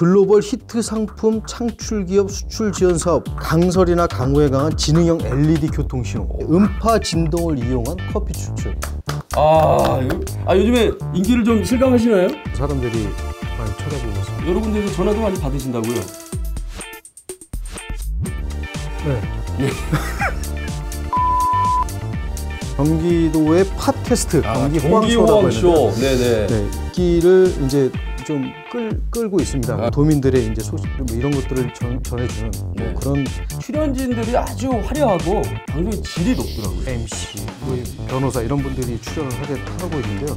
글로벌 히트 상품 창출 기업 수출 지원 사업 강설이나 강우에 강한 지능형 LED 교통 신호 음파 진동을 이용한 커피 추출 아, 이거- 아 요즘에 인기를 좀 실감하시나요? 사람들이 많이 쳐다보고 있습니다. 여러 군데서 전화도 많이 받으신다고요. 네. 경기도의 팟캐스트 경기 호황쇼라고 쇼. 했는데 네네. 네, 인기를 이제 좀 끌, 끌고 있습니다. 아. 도민들의 이제 소식 뭐 이런 것들을 전, 전해주는 네. 뭐 그런 출연진들이 아주 화려하고 방송의 질이 높더라고요. MC, 뭐 변호사 이런 분들이 출연을 하게 하고 있는데요.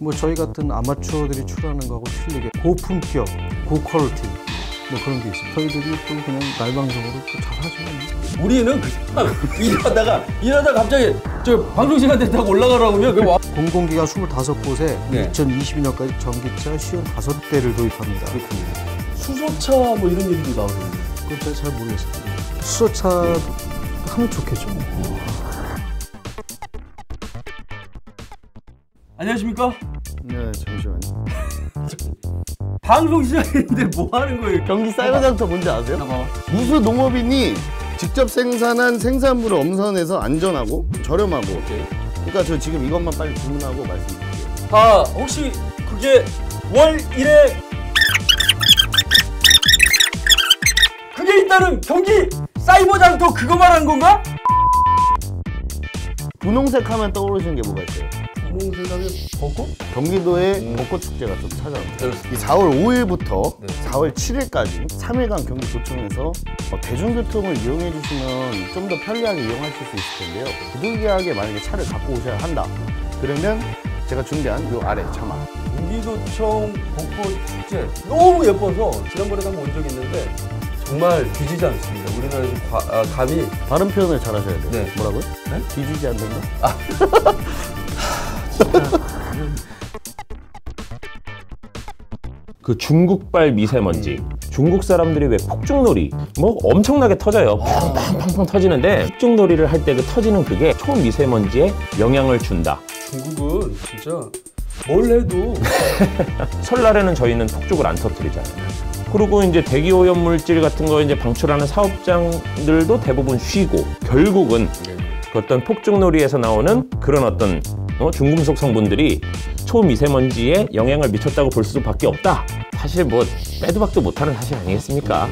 뭐 저희 같은 아마추어들이 출연하는 거하고 틀리게 고품격, 고퀄리티 뭐 그런 게 있습니다. 저희들이 또 그냥 날방송으로 또 잘하죠. 우리는 그냥 일하다가 일하다가 갑자기 저 방송 시간 됐다고 올라가라고 하면 그 와. 공공기관 25곳에 네. 2022년까지 전기차 55대를 도입합니다. 수소차 뭐 이런 얘기도 나오는데. 그건 잘 모르겠습니다. 수소차 하면 좋겠죠. 안녕하십니까? 네, 잠시만요. 방송 시작했는데 뭐 하는 거예요? 경기 사이버장터 뭔지 아세요? 봐봐. 무수 농업인이 직접 생산한 생산물을 엄선해서 안전하고 저렴하고 그러니까 저 지금 이것만 빨리 주문하고 말씀드릴게요 아 혹시 그게 월 1회 그게 있다는 경기 사이버 장터 그거 말하는 건가? 분홍색 하면 떠오르시는 게 뭐가 있어요? 분홍색하면 벚꽃? 경기도의 벚꽃 축제가 좀 찾아옵니다. 이 4월 5일부터 네. 4월 7일까지 3일간 경기도청에서 어, 대중교통을 이용해 주시면 좀 더 편리하게 이용하실 수 있을 텐데요 부득이하게 만약에 차를 갖고 오셔야 한다 그러면 제가 준비한 요 아래 자막 경기도청 벚꽃 축제 너무 예뻐서 지난번에도 한번 온 적이 있는데 정말 뒤지지 않습니다. 우리나라에서 과- 아, 감히 발음 표현을 잘 하셔야 돼요 네. 뭐라고요? 네? 뒤지지 않는다? 그 중국발 미세먼지. 중국 사람들이 왜 폭죽놀이 뭐 엄청나게 터져요. 팡팡팡팡 터지는데 폭죽놀이를 할 때 그 터지는 그게 초미세먼지에 영향을 준다. 중국은 진짜 뭘 해도 설날에는 저희는 폭죽을 안 터뜨리잖아요. 그리고 이제 대기 오염 물질 같은 거 이제 방출하는 사업장들도 대부분 쉬고 결국은 그 어떤 폭죽놀이에서 나오는 그런 어떤 어, 중금속 성분들이 초미세먼지에 영향을 미쳤다고 볼 수밖에 없다. 사실 뭐 빼도 박도 못하는 사실 아니겠습니까?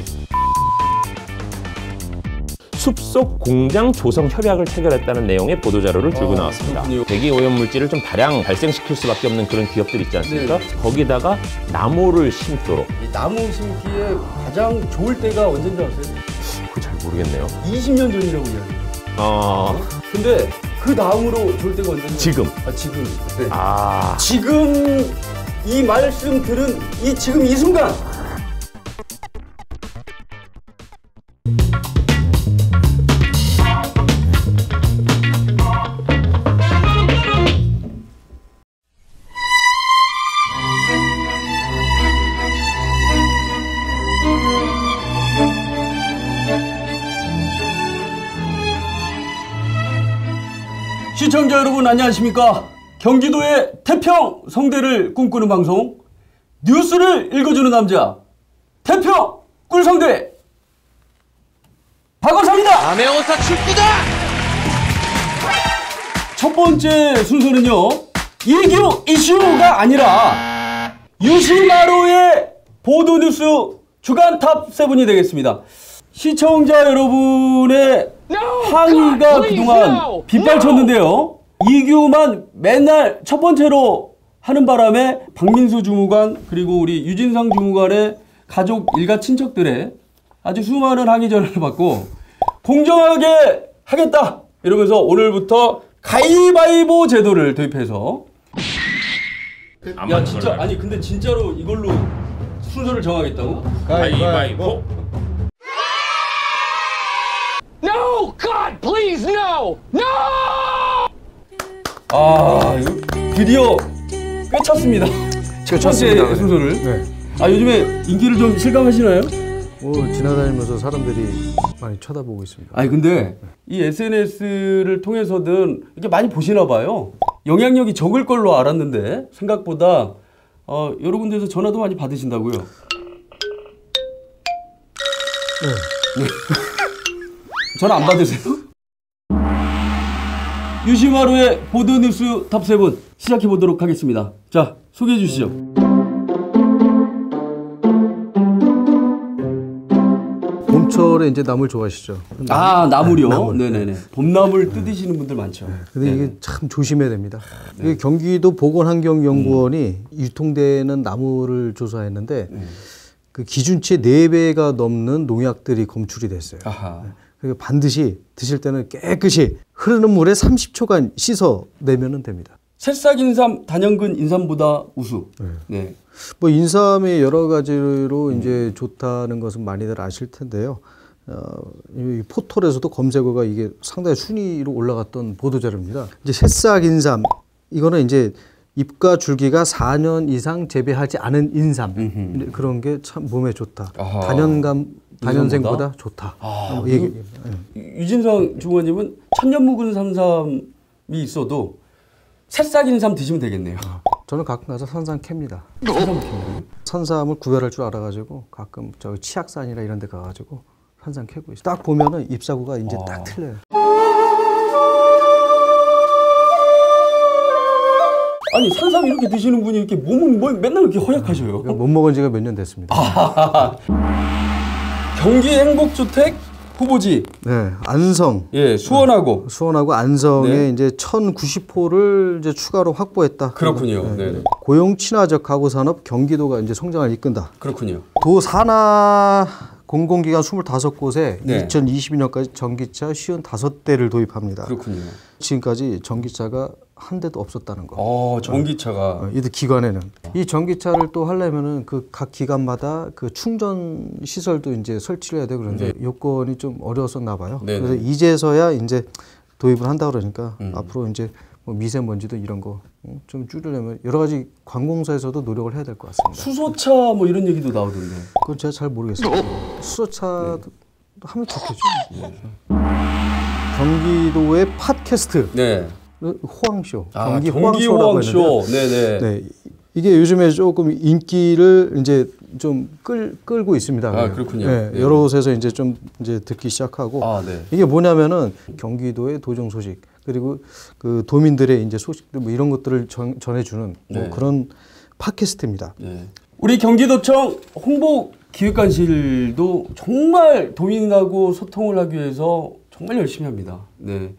숲속 공장 조성 협약을 체결했다는 내용의 보도 자료를 들고 아, 나왔습니다. 그렇군요. 대기 오염 물질을 좀 다량 발생시킬 수밖에 없는 그런 기업들 있지 않습니까? 네. 거기다가 나무를 심도록 이 나무 심기에 가장 좋을 때가 언제인지 아세요? 그거 잘 모르겠네요. 20년 전이라고 이야기해요. 어, 근데 그 다음으로 좋을 때가 언제인지 지금. 아 지금 네. 아, 지금 이 말씀 들은 이 지금 이 순간 시청자 여러분 안녕하십니까? 경기도의 태평 성대를 꿈꾸는 방송 뉴스를 읽어주는 남자 태평 꿀성대 박원상입니다. 암행어사 출두다! 첫 번째 순서는요 이규 이슈가 아니라 유시마루의 보도 뉴스 주간 top seven이 되겠습니다. 시청자 여러분의 항의가 그동안 빗발쳤는데요. 이규만 맨날 첫 번째로 하는 바람에 박민수 주무관 그리고 우리 유진상 주무관의 가족 일가 친척들의 아주 수많은 항의 전화를 받고 공정하게 하겠다 이러면서 오늘부터 가위바위보 제도를 도입해서 야 진짜 아니 근데 진짜로 이걸로 순서를 정하겠다고? 가위바위보. God, please, no! No! 아 이거 드디어 꿰찼습니다. 첫 번째 쳤습니다. 순서를. 네. 아 요즘에 인기를 좀 실감하시나요? 뭐 지나다니면서 사람들이 많이 쳐다보고 있습니다. 아니 근데 이 SNS를 통해서든 이렇게 많이 보시나 봐요. 영향력이 적을 걸로 알았는데 생각보다 어, 여러 군데서 전화도 많이 받으신다고요. 전화 안 받으세요? 유시마루의 보도뉴스 top7 시작해 보도록 하겠습니다. 자, 소개해 주시죠. 봄철에 이제 나물 좋아하시죠? 아, 나물이요? 나물. 네네네. 봄나물 뜯으시는 분들 많죠. 근데 이게 참 조심해야 됩니다. 이게 경기도 보건환경연구원이 유통되는 나물을 조사했는데 그 기준치 4배가 넘는 농약들이 검출이 됐어요. 아하. 반드시 드실 때는 깨끗이 흐르는 물에 30초간 씻어 내면은 됩니다. 새싹 인삼, 단연근 인삼보다 우수. 네. 뭐 인삼이 여러 가지로 이제 좋다는 것은 많이들 아실 텐데요. 어, 이 포털에서도 검색어가 이게 상당히 순위로 올라갔던 보도 자료입니다. 이제 새싹 인삼 이거는 이제 잎과 줄기가 4년 이상 재배하지 않은 인삼 이제 그런 게 참 몸에 좋다. 아하. 단연감 단연생보다 좋다. 아, 뭐 얘기, 유진성 주무관님은 천년 묵은 삼삼이 있어도 새싹 인 삼 드시면 되겠네요. 저는 가끔 가서 산삼 캡니다. 산삼? 산삼을 구별할 줄 알아가지고 가끔 저 치악산이나 이런 데 가가지고 산삼 캐고 있어요. 딱 보면은 잎사구가 이제 딱 틀려요. 아니 산삼 이렇게 드시는 분이 이렇게 몸은 뭐 맨날 이렇게 허약하셔요. 못 먹은 지가 몇 년 됐습니다. 경기 행복주택 후보지 네, 안성. 예 수원하고 수원하고 안성에 네. 이제 1,090호를 이제 추가로 확보했다. 그렇군요. 네. 고용 친화적 가구 산업 경기도가 이제 성장을 이끈다. 그렇군요. 도 산하 공공기관 25곳에 네. 2022년까지 전기차 55대를 도입합니다. 그렇군요. 지금까지 전기차가 한 대도 없었다는 거. 어 전기차가 어, 이 기관에는 이 전기차를 또 하려면은 그 각 기관마다 그 충전 시설도 이제 설치를 해야 되고 그런데 요건이 좀 어려웠었나 봐요. 네네. 그래서 이제서야 이제 도입을 한다 그러니까 앞으로 이제 뭐 미세먼지도 이런 거 좀 줄이려면 여러 가지 관공서에서도 노력을 해야 될 것 같습니다. 수소차 뭐 이런 얘기도 나오던데. 그건 제가 잘 모르겠어요. 수소차도 하면 좋겠죠. 경기도의 팟캐스트 네. 호황쇼 아, 경기, 경기 호황쇼라고 호황쇼. 네네. 네. 이게 요즘에 조금 인기를 이제 좀 끌, 끌고 있습니다. 아, 그렇군요. 네, 네. 여러 곳에서 이제 좀 이제 듣기 시작하고 아 네. 이게 뭐냐면은 경기도의 도정 소식 그리고 그 도민들의 이제 소식들 뭐 이런 것들을 전, 전해주는 뭐 네. 그런 팟캐스트입니다. 네. 우리 경기도청 홍보 기획관실도 정말 도민하고 소통을 하기 위해서 정말 열심히 합니다. 네.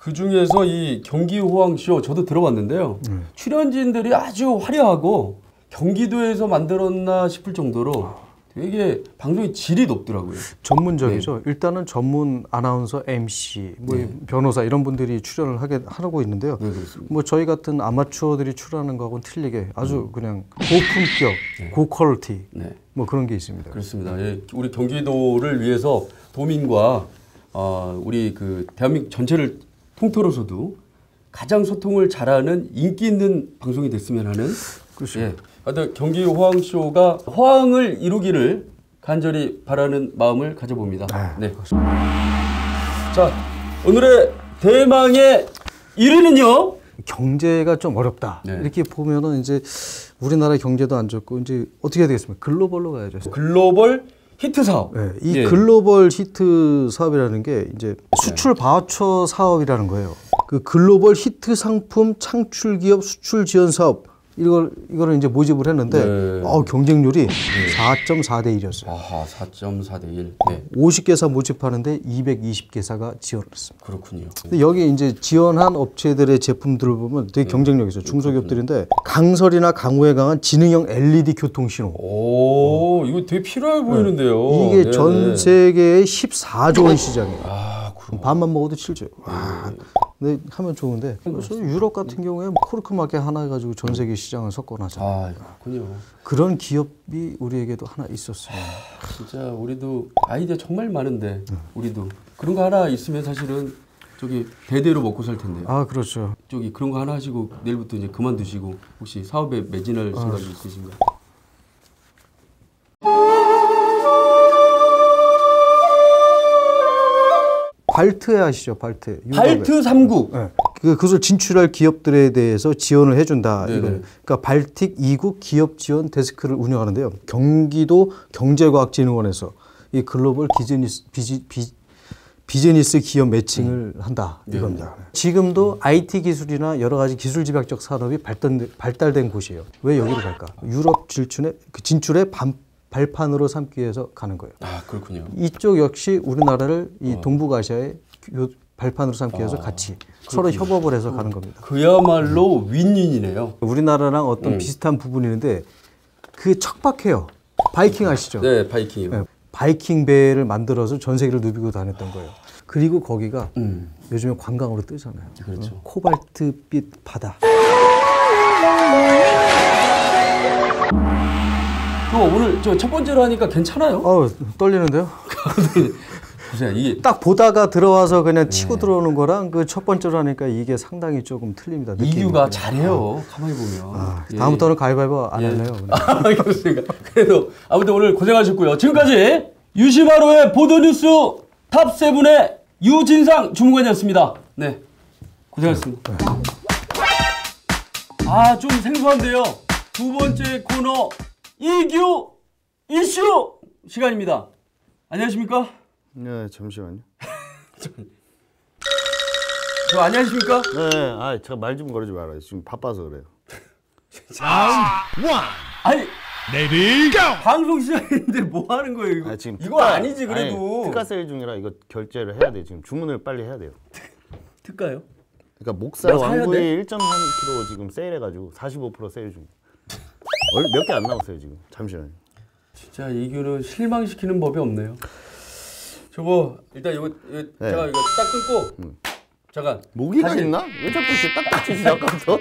그 중에서 이 경기 호황쇼 저도 들어봤는데요. 출연진들이 아주 화려하고 경기도에서 만들었나 싶을 정도로 되게 방송의 질이 높더라고요. 전문적이죠. 네. 일단은 전문 아나운서, MC, 뭐 변호사 이런 분들이 출연을 하게 하고 있는데요. 네. 뭐 저희 같은 아마추어들이 출연하는 거하고는 틀리게 아주 그냥 고품격, 고퀄리티 네. 뭐 그런 게 있습니다. 그렇습니다. 예, 우리 경기도를 위해서 도민과 어, 우리 그 대한민국 전체를 통틀어서도 가장 소통을 잘하는 인기 있는 방송이 됐으면 하는 그렇죠. 예. 하여튼 경기 호황 쇼가 호황을 이루기를 간절히 바라는 마음을 가져봅니다. 아, 네. 자, 오늘의 대망의 1위는요. 경제가 좀 어렵다. 네. 이렇게 보면은 이제 우리나라 경제도 안 좋고 이제 어떻게 해야 되겠습니까? 글로벌로 가야죠. 글로벌 히트 사업. 네, 이 예. 글로벌 히트 사업이라는 게 이제 수출 바우처 사업이라는 거예요. 그 글로벌 히트 상품 창출 기업 수출 지원 사업 이걸 이거를 이제 모집을 했는데 네. 어, 경쟁률이 4.4대 1이었어요. 아하, 4.4대 1. 네. 50개사 모집하는데 220개사가 지원을 했습니다. 그렇군요. 근데 여기 이제 지원한 업체들의 제품들을 보면 되게 네. 경쟁력이 있어요. 중소기업들인데 강설이나 강우에 강한 지능형 LED 교통 신호. 오, 이거 되게 필요해 보이는데요. 이게 네네. 전 세계의 14조 원 시장이에요. 아, 그럼. 밥만 먹어도 7조. 와. 근데 하면 좋은데 그래서 유럽 같은 경우에 뭐 코르크마켓 하나 해가지고 전 세계 시장을 석권하잖아. 요 아, 그렇군요. 그런 기업이 우리에게도 하나 있었어요. 진짜 우리도 아이디어 정말 많은데 우리도 그런 거 하나 있으면 사실은 저기 대대로 먹고 살 텐데요. 아 그렇죠. 저기 그런 거 하나 하시고 내일부터 이제 그만두시고 혹시 사업에 매진할 아. 생각이 있으신가요? 발트 아시죠? 발트. 발트 삼국 네. 그 그것을 진출할 기업들에 대해서 지원을 해준다. 네네. 이거. 그러니까 발틱 2국 기업 지원 데스크를 운영하는데요. 경기도 경제과학진흥원에서 이 글로벌 비즈니스 비지, 비, 비즈니스 기업 매칭을 한다 이겁니다. 지금도 IT 기술이나 여러 가지 기술 집약적 산업이 발달, 발달된 곳이에요. 왜 여기로 갈까? 유럽 진출의 그 진출의 반, 발판으로 삼기 위해서 가는 거예요. 아 그렇군요. 이쪽 역시 우리나라를 이 동북아시아의 요- 발판으로 삼기 위해서 같이 서로 협업을 해서 가는 겁니다. 그야말로 윈윈이네요. 우리나라랑 어떤 비슷한 부분이 있는데 그 척박해요. 바이킹 아시죠? 네 바이킹이요. 네, 바이킹 배를 만들어서 전 세계를 누비고 다녔던 거예요. 그리고 거기가 음. 요즘에 관광으로 뜨잖아요. 그렇죠. 어, 코발트빛 바다. 저 오늘 저 첫 번째로 하니까 괜찮아요? 어우 떨리는데요? 보세요 이게 딱 보다가 들어와서 그냥 네. 치고 들어오는 거랑 그 첫 번째로 하니까 이게 상당히 조금 틀립니다. 이규가 잘해요. 가만히 보면. 아, 예. 다음부터는 가위바위보 안 예. 할래요. 아, 그렇습니까? 그래도 아무튼 오늘 고생하셨고요. 지금까지 유시마로의 보도뉴스 top seven의 유진상 주무관이었습니다. 네, 고생하셨습니다. 아, 좀 생소한데요. 두 번째 코너 이규 이슈 시간입니다. 안녕하십니까? 네, 잠시만요. 저 안녕하십니까? 네, 아, 제가 말 좀 걸지 말아요. 지금 바빠서 그래요. 아니, 방송 시작인데 뭐 하는 거예요 이거? 아, 지금 이거 특가- 아니지 그래도 아니, 특가 세일 중이라 이거 결제를 해야 돼. 지금 주문을 빨리 해야 돼요. 특가요? 그러니까 목살 왕구이 1.3kg 지금 세일해 가지고 45% 세일 중. 몇 개 안 남았어요 지금. 잠시만요. 진짜 이규는 실망시키는 법이 없네요. 저거 일단 이거, 이거 네. 제가 이거 딱 끊고 잠깐 모기가 다시- 있나? 왜 자꾸 이렇게 딱딱 치지 아까부터?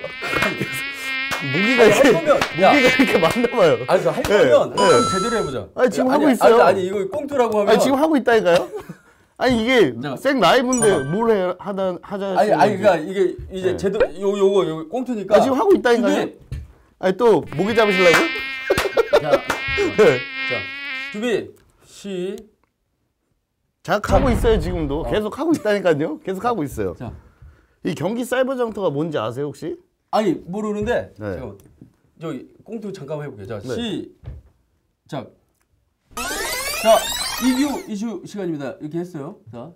모기가 할 이렇게 모기가 이렇게 많나 봐요. 아니 저할 네, 거면 네. 좀 제대로 해보자. 아니, 지금 아니, 하고 있어요. 아니, 아니 이거 꽁투라고 하면 아니 지금 하고 있다니까요? 아니 이게 자, 생 라이브인데 뭘 해, 하다 하자 아니 아니. 그러니까 이게 이제 네. 제대로 요 요거 요 꽁투니까. 아, 지금 하고 있다니까요? 아니 또 모기 잡으시려고? 자, 네. 자 준비 시. 작 하고 있어요 지금도 계속 하고 있다니까요. 계속 하고 있어요. 자 이 경기 사이버 장터가 뭔지 아세요 혹시? 아니 모르는데 네. 잠깐만 저기 꽁투 잠깐만 해볼게요. 자 네. 시작. 자 이규 이슈 시간입니다. 이렇게 했어요. 자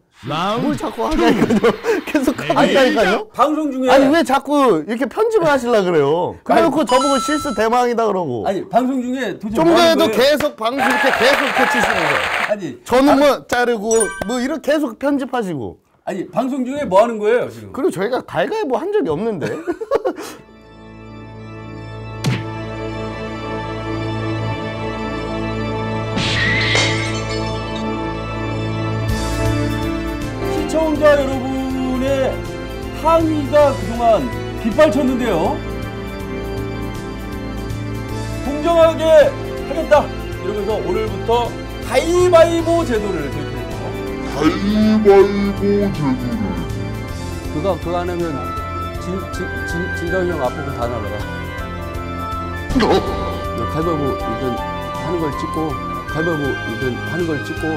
뭘 자꾸 하냐니까요. 계속 하고 있다니까요. 방송 중에 아니 왜 자꾸 이렇게 편집을 하시려 그래요? 그래놓고 저보고 실수 대망이다 그러고. 아니 방송 중에 도대체 좀 뭐 하는 전에도 거예요? 계속 방송 이렇게 계속 이렇게 치시는 거예요. 아니 저는 뭐 자르고 뭐 이렇게 계속 편집하시고. 아니 방송 중에 뭐 하는 거예요 지금? 그리고 저희가 가위가위보 한 적이 없는데. 항의가 그동안 빗발쳤는데요. 공정하게 하겠다 이러면서 오늘부터 가위바위보 제도를 도입했고 그거 그거 안 하면 진, 진, 진, 진덕이 형 앞으로 다 날아가. 너. 가위바위보 일단 하는 걸 찍고 가위바위보 일단 하는 걸 찍고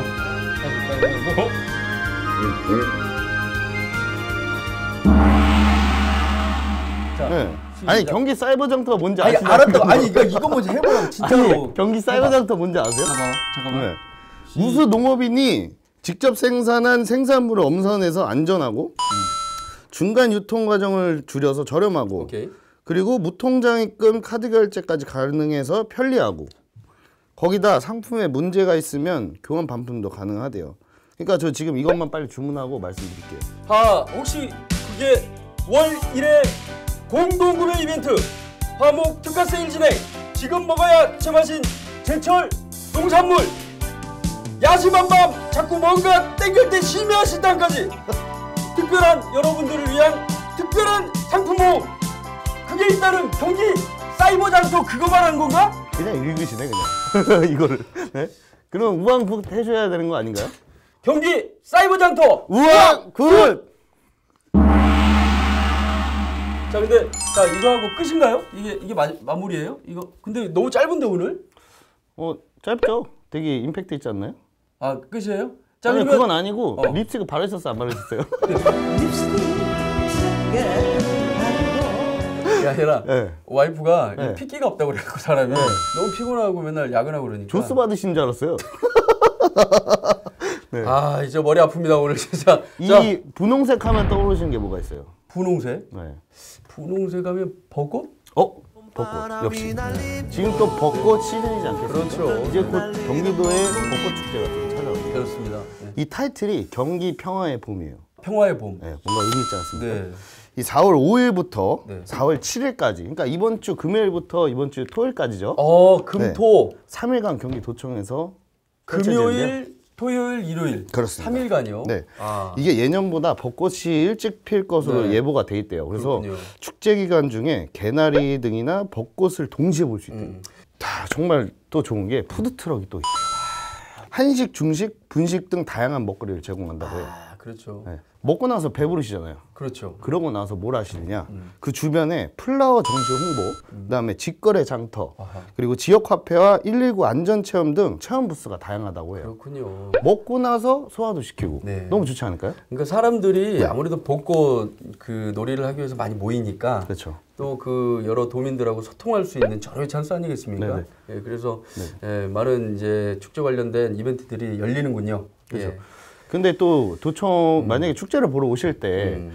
자, 네. 아니. 경기 사이버 장터가 뭔지 아니 아시나요? 알았다 아니 이거 이거 먼저 해보라고 진짜로 아니, 경기 사이버 장터 뭔지 아세요? 잠깐만 잠깐만 네. 우수 농업인이 직접 생산한 생산물을 엄선해서 안전하고 중간 유통 과정을 줄여서 저렴하고 오케이 그리고 무통장입금 카드 결제까지 가능해서 편리하고 거기다 상품에 문제가 있으면 교환 반품도 가능하대요. 그러니까 저 지금 이것만 빨리 주문하고 말씀드릴게요. 아 혹시 그게 월 1회 공동구매 이벤트 화목 특가 세일 진행 지금 먹어야 제맛인 제철 농산물 야심한 밤 자꾸 뭔가 땡길 때 심야 식단까지 특별한 여러분들을 위한 특별한 상품 모음 그게 있다는 경기 사이버 장터 그거 말하는 건가? 그냥 읽으시네 그냥 이거를. 네? 그럼 우왕국 해줘야 되는 거 아닌가요? 경기 사이버 장터 우왕국. 자 근데 자 이거 하고 끝인가요? 이게 이게 마, 마무리예요? 이거 근데 너무 짧은데 오늘? 어 짧죠? 되게 임팩트 있지 않나요? 아 끝이에요? 아니 짧으면 그건 아니고 어. 립스틱 바르셨어요 안 바르셨어요? 게 아니라 네. 와이프가 네. 핏기가 없다고 그래갖고 사람이 너무 피곤하고 맨날 야근하고 그러니까 조스 받으신 줄 알았어요. 아 이제 머리 아픕니다 오늘 진짜. 자, 이 분홍색 하면 떠오르시는 게 뭐가 있어요? 분홍색. 네. 분홍색 하면 벚꽃? 어? 벚꽃 역시 지금 또 벚꽃 시즌이지 않겠습니까? 그렇죠. 이제 곧 경기도에 벚꽃 축제가 좀 찾아옵니다. 그렇습니다. 네. 이 타이틀이 경기 평화의 봄이에요. 평화의 봄. 네, 뭔가 의미 있지 않습니까? 네. 이 4월 5일부터 네. 4월 7일까지, 그러니까 이번 주 금요일부터 이번 주 토요일까지죠. 어 금토 3일간 경기도청에서 펼쳐지는데요. 금요일 토요일 일요일 그렇습니다. 3일간이요. 네. 아. 이게 예년보다 벚꽃이 일찍 필 것으로 네. 예보가 돼 있대요. 그래서 그렇군요. 축제 기간 중에 개나리 등이나 벚꽃을 동시에 볼 수 있대요. 음. 다 정말 또 좋은 게 푸드 트럭이 또 있대요. 한식, 중식, 분식 등 다양한 먹거리를 제공한다고 해요. 아 그렇죠. 네. 먹고 나서 배부르시잖아요. 그렇죠. 그러고 나서 뭘 하시느냐? 음. 그 주변에 flower 전시 홍보, 그다음에 직거래 장터, 아하. 그리고 지역 화폐와 119 안전 체험 등 체험 부스가 다양하다고 해요. 그렇군요. 먹고 나서 소화도 시키고 네. 너무 좋지 않을까요? 그러니까 사람들이 네. 아무래도 벚꽃 그 놀이를 하기 위해서 많이 모이니까 그렇죠. 또그 여러 도민들하고 소통할 수 있는 절호의 찬스 아니겠습니까? 네네. 예, 그래서 예, 많은 이제 축제 관련된 이벤트들이 열리는군요. 그렇죠. 예. 근데 또 도청 만약에 축제를 보러 오실 때 음.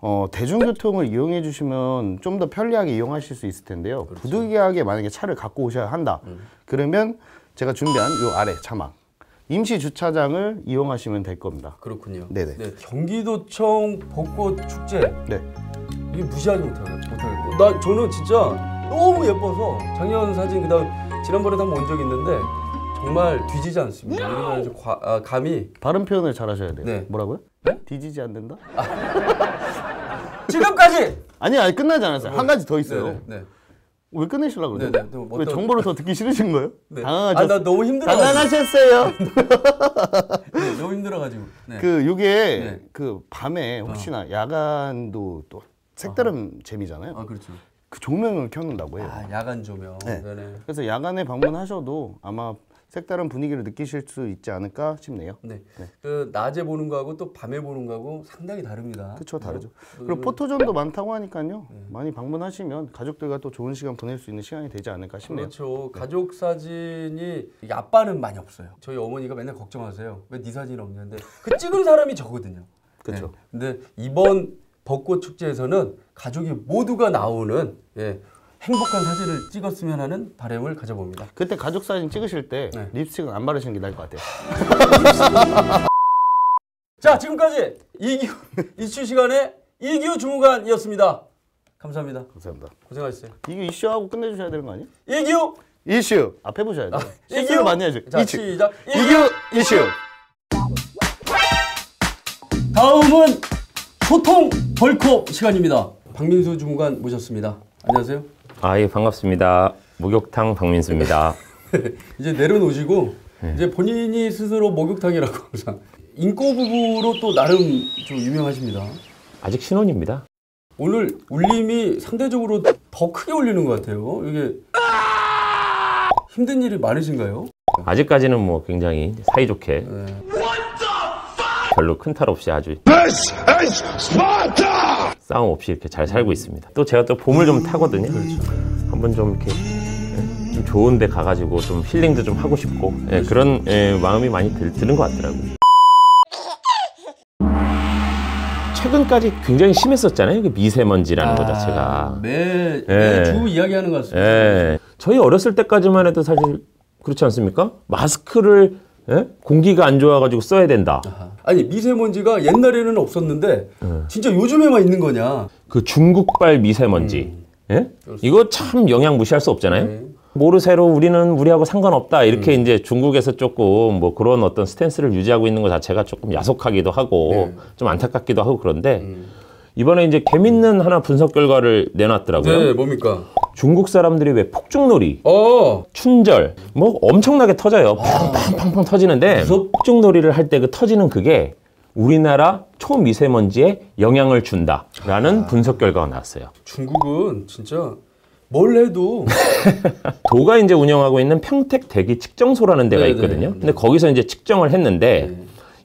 어, 대중교통을 이용해 주시면 좀 더 편리하게 이용하실 수 있을 텐데요. 그렇죠. 부득이하게 만약에 차를 갖고 오셔야 한다. 음. 그러면 제가 준비한 요 아래 자막 임시 주차장을 이용하시면 될 겁니다. 그렇군요. 네네. 네, 경기도청 벚꽃 축제 네. 이게 무시하지 못할 못할 거. 나 저는 진짜 너무 예뻐서 작년 사진 그다음 지난번에도 한번 온적 있는데 정말 뒤지지 않습니다. 이러면 이제 과- 아, 감이 발음 표현을 잘 하셔야 돼요. 네. 뭐라고요? 뒤지지 않는다? 지금까지 아니, 아니 끝나지 않았어요. 한 가지 더 있어요. 네, 네. 왜 끝내시려고 그러죠? 네네. 또왜 정보를 더 듣기 싫으신 거예요? 네. 당황하셨... 아, 나 너무 힘들어. 당황하셨어요. 네, 너무 힘들어가지고. 네. 그 요게 네. 그 밤에 혹시나 야간도 또 색다른 재미잖아요. 아 그렇죠. 그 조명을 켜놓는다고 해요. 아 야간 조명. 네. 네. 네 그래서 야간에 방문하셔도 아마 색다른 분위기를 느끼실 수 있지 않을까 싶네요. 네. 그 낮에 보는 거하고 또 밤에 보는 거하고 상당히 다릅니다. 그렇죠, 다르죠. 네. 그리고 포토존도 많다고 하니까요. 많이 방문하시면 가족들과 또 좋은 시간 보낼 수 있는 시간이 되지 않을까 싶네요. 그렇죠. 가족 사진이 아빠는 많이 없어요. 저희 어머니가 맨날 걱정하세요. 왜 네 사진 없냐는데 그 찍은 사람이 저거든요. 그렇죠. 네. 근데 이번 벚꽃 축제에서는 가족이 모두가 나오는 예, 행복한 사진을 찍었으면 하는 바람을 가져봅니다. 그때 가족 사진 찍으실 때 네. 립스틱은 안 바르시는 게 나을 것 같아요. 자, 지금까지 이규 이슈 시간에 이규 주무관이었습니다. 감사합니다. 감사합니다. 고생하셨어요. 이게 이슈하고 끝내주셔야 되는 거 아니에요? 이규 이슈 앞에 보셔야 돼요. 실수를 이규 많이 하죠. 자, 이슈. 시작. 이규. 이규 이슈. 다음은 소통 벌컵 시간입니다. 박민수 주무관 모셨습니다. 안녕하세요. 아, 예, 반갑습니다. 목욕탕 박민수입니다. 이제 내려놓으시고 네. 이제 본인이 스스로 목욕탕이라고 항상 인꼬 부부로 또 나름 좀 유명하십니다. 아직 신혼입니다. 오늘 울림이 상대적으로 더 크게 울리는 것 같아요. 이게 힘든 일이 많으신가요? 아직까지는 뭐 굉장히 사이좋게 네. 별로 큰 탈 없이 아주 싸움 없이 이렇게 잘 살고 있습니다. 또 제가 또 봄을 좀 타거든요. 한번 좀 이렇게 예, 좀 좋은 데 가가지고 좀 힐링도 좀 하고 싶고 예, 그런 예, 마음이 많이 들, 드는 것 같더라고요. 최근까지 굉장히 심했었잖아요. 그 미세먼지라는 것 자체가. 매, 예. 이야기하는 것 같습니다. 예. 저희 어렸을 때까지만 해도 사실 그렇지 않습니까? 마스크를 예? 공기가 안 좋아가지고 써야 된다. 아 니 미세먼지가 옛날에는 없었는데 네. 진짜 요즘에만 있는 거냐? 그 중국발 미세먼지. 예? 이거 참 영향 무시할 수 없잖아요. 네. 모르쇠로 우리는 우리하고 상관없다. 이렇게 이제 중국에서 조금 뭐 그런 어떤 스탠스를 유지하고 있는 것 자체가 조금 야속하기도 하고 좀 안타깝기도 하고 그런데 이번에 이제 재밌는 하나 분석 결과를 내놨더라고요. 네, 뭡니까? 중국 사람들이 왜 폭죽놀이, 어, 춘절 뭐 엄청나게 터져요. 팡팡팡팡 터지는데 무섭- 폭죽놀이를 할 때 그 터지는 그게 우리나라 초미세먼지에 영향을 준다라는 분석 결과가 나왔어요. 중국은 진짜 뭘 해도 도가 이제 운영하고 있는 평택 대기 측정소라는 데가 네, 있거든요. 네. 근데 거기서 이제 측정을 했는데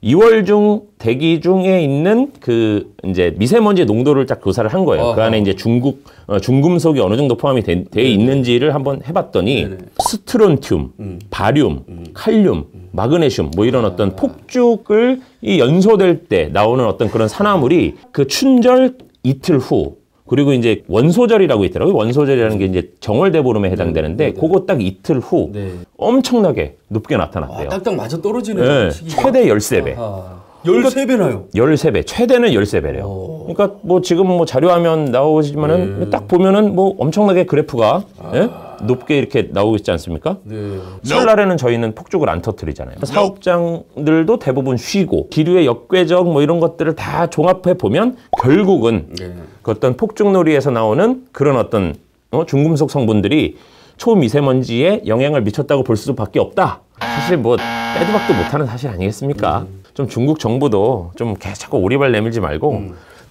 2월 중 대기 중에 있는 그 이제 미세먼지 농도를 딱 조사를 한 거예요. 그 아하. 안에 이제 중국 어, 중금속이 어느 정도 포함이 돼, 돼 있는지를 한번 해봤더니 네네. 스트론튬, 음. 바륨, 칼륨, 마그네슘 뭐 이런 어떤 폭죽을 이 연소될 때 나오는 어떤 그런 산화물이 그 춘절 이틀 후 그리고 이제 원소절이라고 있더라고요. 원소절이라는 게 이제 정월대보름에 해당되는데 그거 딱 이틀 후 네. 엄청나게 높게 아, 나타났대요. 딱딱 맞아 떨어지네요. 네, 시기가. 최대 13배. 아하. 13배나요. 13배, 최대는 13배래요. 오. 그러니까 뭐 지금 뭐 자료화면 나오지만은 네. 딱 보면은 뭐 엄청나게 그래프가 예? 높게 이렇게 나오고 있지 않습니까? 네. 설날에는 저희는 폭죽을 안 터뜨리잖아요. 사업장들도 대부분 쉬고 기류의 역궤적 뭐 이런 것들을 다 종합해 보면 결국은 네. 그 어떤 폭죽놀이에서 나오는 그런 어떤 어, 중금속 성분들이 초미세먼지에 영향을 미쳤다고 볼 수밖에 없다. 사실 뭐 빼도 박도 못하는 사실 아니겠습니까? 좀 중국 정부도 좀 계속 자꾸 오리발 내밀지 말고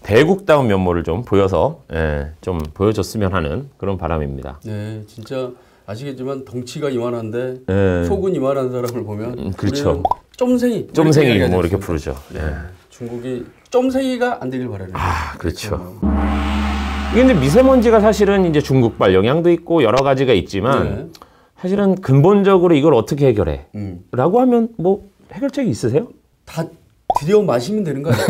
대국다운 면모를 좀 보여서 예, 좀 보여줬으면 하는 그런 바람입니다. 네, 진짜 아시겠지만 덩치가 이만한데 예. 속은 이만한 사람을 보면 음, 그렇죠. 점생이 이렇게 뭐 이렇게 부르죠. 않습니까? 예. 중국이 점생이가 안 되길 바라는 아, 그렇죠. 근데 미세먼지가 사실은 이제 중국발 영향도 있고 여러 가지가 있지만 네. 사실은 근본적으로 이걸 어떻게 해결해? 음. 라고 하면 뭐 해결책이 있으세요? 다 들여 마시면 되는 거 아니에요?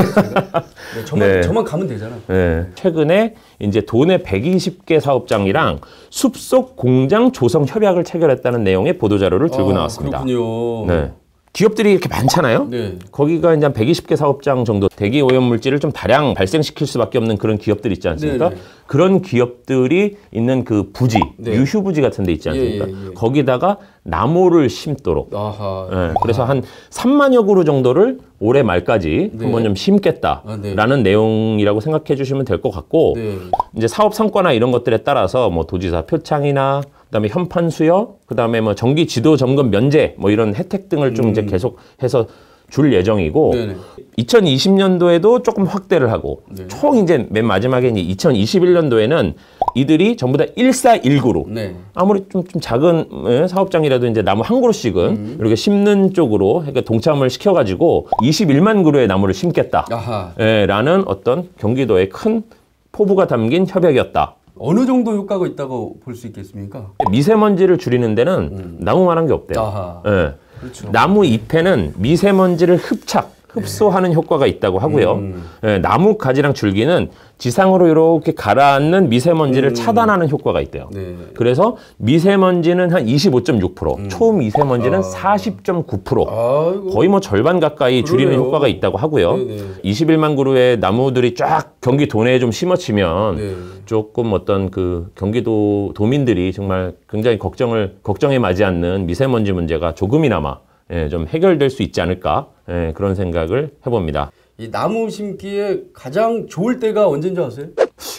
네, 저만 네. 저만 가면 되잖아. 네. 최근에 이제 도내 120개 사업장이랑 숲속 공장 조성 협약을 체결했다는 내용의 보도 자료를 들고 아, 나왔습니다. 그렇군요. 네. 기업들이 이렇게 많잖아요. 네. 거기가 이제 한 120개 사업장 정도 대기 오염 물질을 좀 다량 발생시킬 수밖에 없는 그런 기업들 있지 않습니까? 네네. 그런 기업들이 있는 그 부지, 네. 유휴 부지 같은 데 있지 않습니까? 예, 예, 예. 거기다가 나무를 심도록 아하. 예, 그래서 한 3만여 그루 정도를 올해 말까지 네. 한번 좀 심겠다라는 아, 네. 내용이라고 생각해 주시면 될 것 같고 네. 이제 사업 성과나 이런 것들에 따라서 뭐 도지사 표창이나 그다음에 현판 수여, 그다음에 뭐 정기 지도 점검 면제 뭐 이런 혜택 등을 좀 이제 계속해서 줄 예정이고 음. 네네. 2020년도에도 조금 확대를 하고 네. 총 이제 맨 마지막에 이제 2021년도에는 이들이 전부 다 1419로 네. 아무리 좀, 좀 작은 예, 사업장이라도 이제 나무 한 그루씩은 음. 이렇게 심는 쪽으로 이렇게 동참을 시켜가지고 21만 그루의 나무를 심겠다. 아하. 예, 라는 어떤 경기도의 큰 포부가 담긴 협약이었다. 어느 정도 효과가 있다고 볼 수 있겠습니까? 미세먼지를 줄이는 데는 나무만한 게 없대요. 음. 예. 그렇죠. 나무 잎에는 미세먼지를 흡착, 흡수하는 효과가 있다고 하고요. 음. 예, 나무 가지랑 줄기는 지상으로 이렇게 가라앉는 미세먼지를 차단하는 효과가 있대요. 네. 그래서 미세먼지는 한 25.6%, 초미세먼지는 40.9%. 아이고. 거의 뭐 절반 가까이 줄이는 그러네요. 효과가 있다고 하고요. 네네. 21만 그루의 나무들이 쫙 경기 도내에 좀 심어치면 네. 조금 어떤 그 경기도 도민들이 정말 굉장히 걱정을 걱정에 맞지 않는 미세먼지 문제가 조금이나마 예, 좀 해결될 수 있지 않을까 예, 그런 생각을 해봅니다. 이 나무 심기에 가장 좋을 때가 언제인지 아세요?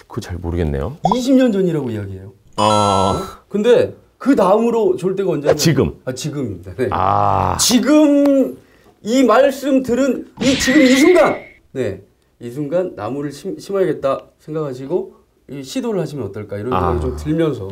그거 잘 모르겠네요. 20년 전이라고 이야기해요. 아, 근데 그 다음으로 좋을 때가 언제냐? 지금. 아 지금입니다. 네. 아, 지금 이 말씀 들은 이 지금 이 순간, 네, 이 순간 나무를 심, 심어야겠다 생각하시고 이 시도를 하시면 어떨까 이런 생각이 아. 좀 들면서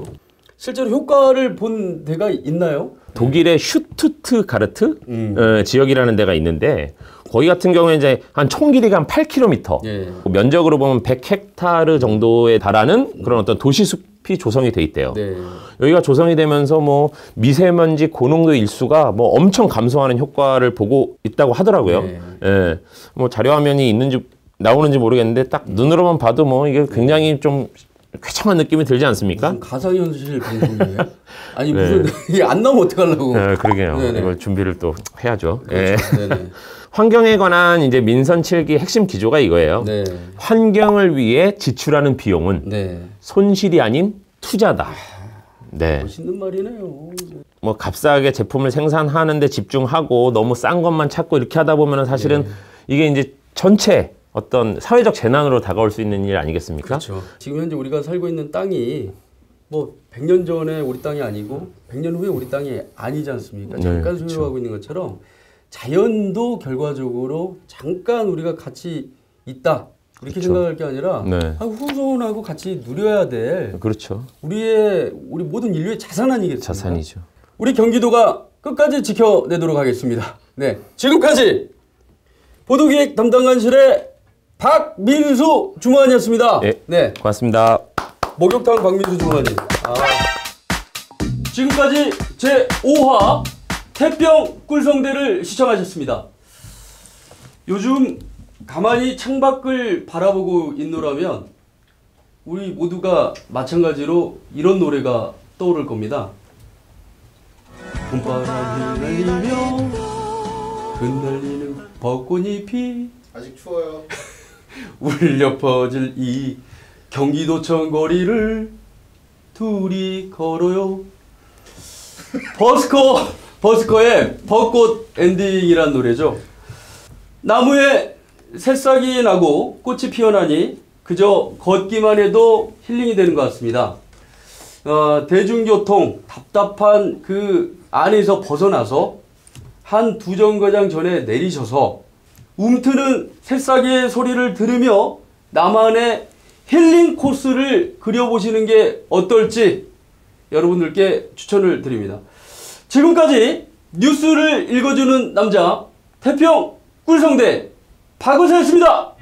실제로 효과를 본 데가 있나요? 독일의 슈투트 가르트 음. 어, 지역이라는 데가 있는데 거기 같은 경우에 이제 한 총 길이가 한 8km, 예. 면적으로 보면 100헥타르 정도에 달하는 그런 어떤 도시 숲이 조성이 돼 있대요. 네. 여기가 조성이 되면서 뭐 미세먼지 고농도 일수가 뭐 엄청 감소하는 효과를 보고 있다고 하더라고요. 네. 예. 뭐 자료 화면이 있는지 나오는지 모르겠는데 딱 눈으로만 봐도 뭐 이게 굉장히 좀 쾌청한 느낌이 들지 않습니까? 무슨 가상현실 방송이에요? 아니 네. 무슨 이게 안 나오면 어떡하려고? 예, 그러게요. 네네. 이걸 준비를 또 해야죠. 예. 네네. 환경에 관한 이제 민선 7기 핵심 기조가 이거예요. 네. 환경을 위해 지출하는 비용은 네. 손실이 아닌 투자다. 네. 멋있는 말이네요. 뭐 값싸게 제품을 생산하는데 집중하고 너무 싼 것만 찾고 이렇게 하다 보면은 사실은 네. 이게 이제 전체 어떤 사회적 재난으로 다가올 수 있는 일 아니겠습니까? 그렇죠. 지금 현재 우리가 살고 있는 땅이 뭐 100년 전에 우리 땅이 아니고 100년 후에 우리 땅이 아니지 않습니까? 네, 잠깐 그렇죠. 소유하고 있는 것처럼 자연도 결과적으로 잠깐 우리가 같이 있다. 이렇게 생각할 게 아니라 네. 아, 후손하고 같이 누려야 될 그렇죠. 우리의 우리 모든 인류의 자산 아니겠습니까? 자산이죠. 우리 경기도가 끝까지 지켜내도록 하겠습니다. 네, 지금까지 보도기획 담당관실의 박민수 주무관이었습니다. 예. 네. 고맙습니다. 목욕탕 박민수 주무관님. 아. 지금까지 제 5화 태평 꿀성대를 시청하셨습니다. 요즘 가만히 창밖을 바라보고 있노라면 우리 모두가 마찬가지로 이런 노래가 떠오를 겁니다. 봄바람이 날리며 흩날리는 벚꽃잎이 아직 추워요. 울려 퍼질 이 경기도청 거리를 둘이 걸어요. 버스커 버스커의 벚꽃 엔딩이란 노래죠. 나무에 새싹이 나고 꽃이 피어나니 그저 걷기만 해도 힐링이 되는 것 같습니다. 어, 대중교통 답답한 그 안에서 벗어나서 한 두 정거장 전에 내리셔서 움트는 새싹의 소리를 들으며 나만의 힐링 코스를 그려보시는 게 어떨지 여러분들께 추천을 드립니다. 지금까지 뉴스를 읽어주는 남자 태평 꿀성대 박은서였습니다.